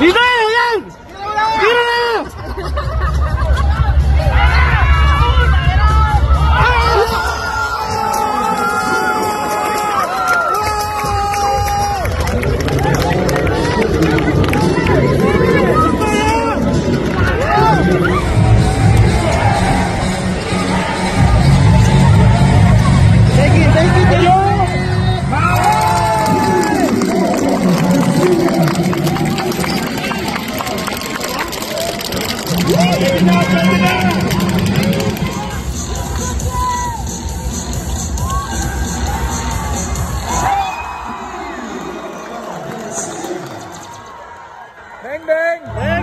リベ！Bang, bang! bang.